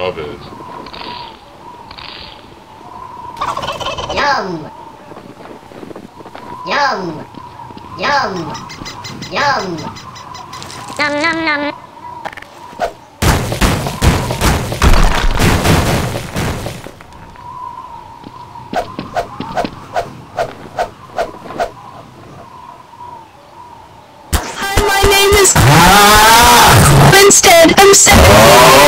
Chavez. Yum. Yum. Yum. Yum. Num num num. Hi, my name is. Ah! Instead, I'm saying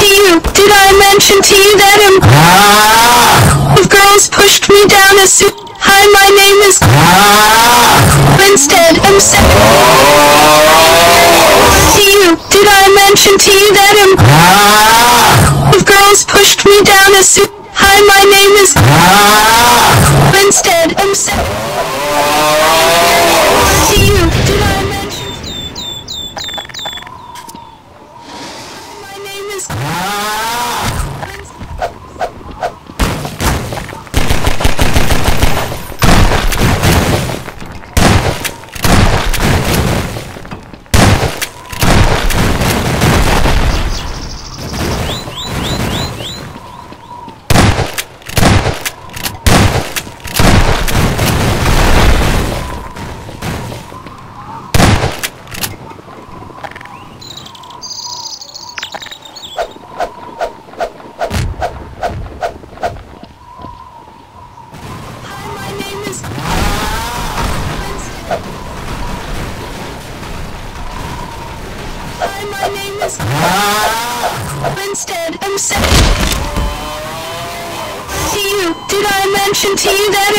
to you. Did I mention to you that if ah! girls pushed me down a suit? Hi, my name is. Ah! Instead, I'm saying to you. Did I mention to you that if ah! girls pushed me down a suit? Hi, my name is. Instead, I'm saying to you. Did I mention? My name is. My name is. Hi, my name is. Instead, I'm saying to you. Did I mention to you that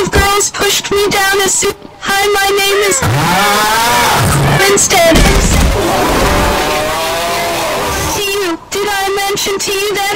if girls pushed me down a suit? Hi, my name is. Instead, I'm saying to you. Did I mention to you that